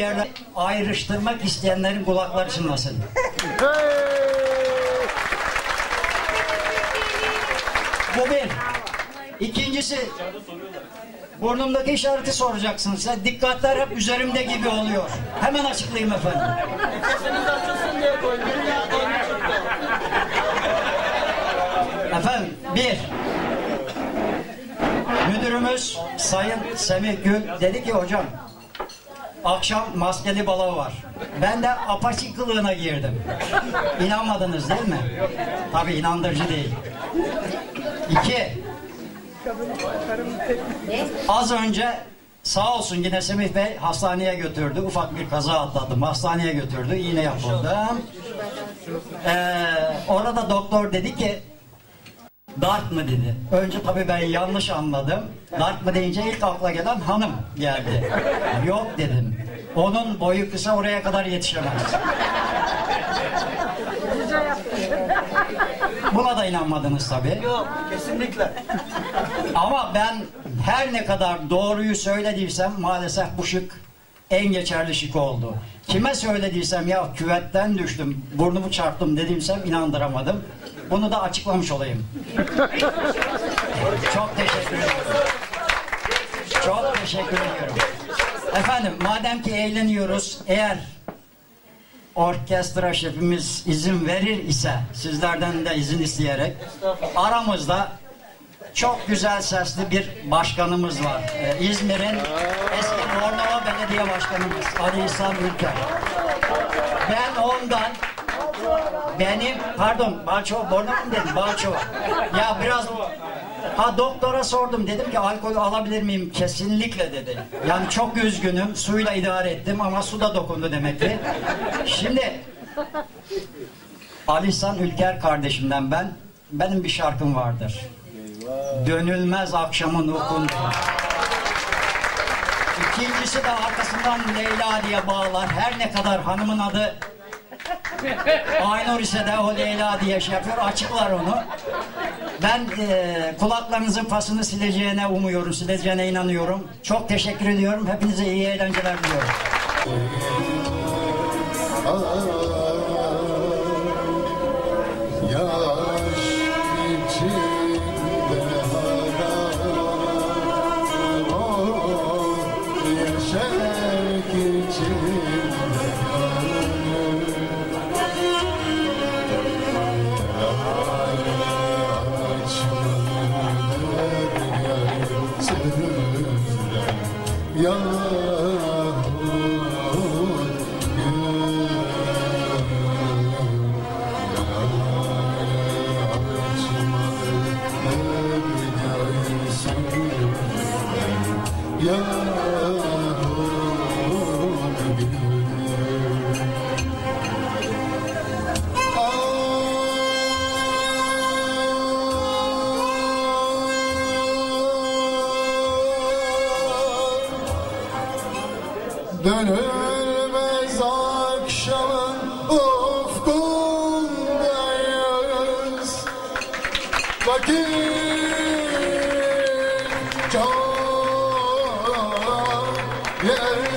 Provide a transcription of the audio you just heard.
yerler ayrıştırmak isteyenlerin kulakları çınlasın. Bu bir. İkincisi burnumdaki işareti soracaksın. Sen dikkatler hep üzerimde gibi oluyor. Hemen açıklayayım efendim. Sesiniz açılsın diye koydum. Efendim bir. Müdürümüz Sayın Semih Gül dedi ki hocam akşam maskeli balığı var. Ben de apaçi kılığına girdim. İnanmadınız değil mi? Tabii inandırıcı değil. İki. Az önce sağ olsun yine Semih Bey hastaneye götürdü. Ufak bir kaza atladım. Hastaneye götürdü. İğne yapıldı. Ee, orada doktor dedi ki Dark mı dedi. Önce tabii ben yanlış anladım. Dark mı deyince ilk akla gelen hanım geldi. Yok dedim. Onun boyu kısa oraya kadar yetişemez. Buna da inanmadınız tabii. Yok kesinlikle. Ama ben her ne kadar doğruyu söylediysem maalesef bu şık en geçerli şık oldu. Kime söylediysem ya küvetten düştüm, burnumu çarptım dediysem inandıramadım. Bunu da açıklamış olayım. Çok teşekkür ederim. Çok teşekkür ediyorum. Efendim madem ki eğleniyoruz eğer orkestra şefimiz izin verir ise sizlerden de izin isteyerek aramızda çok güzel sesli bir başkanımız var. Ee, İzmir'in eski Bornova Belediye Başkanımız Ali İhsan Ülker. Ben ondan benim pardon Balço Bornova mı dedim Balço. Ya biraz Ha doktora sordum dedim ki alkol alabilir miyim? Kesinlikle dedi. Yani çok üzgünüm. Suyla idare ettim ama su da dokundu demek ki. Şimdi Ali İhsan Ülker kardeşimden ben benim bir şarkım vardır. Dönülmez akşamın ukundu. İkincisi de arkasından Leyla diye bağlar. Her ne kadar hanımın adı Aynur ise de o Leyla diye şey yapıyor. Açıklar onu. Ben e, kulaklarınızın pasını sileceğine umuyorum, sileceğine inanıyorum. Çok teşekkür ediyorum. Hepinize iyi eğlenceler diliyorum. young dönülmez akşamın ufkundayız. Vakit çok yeah.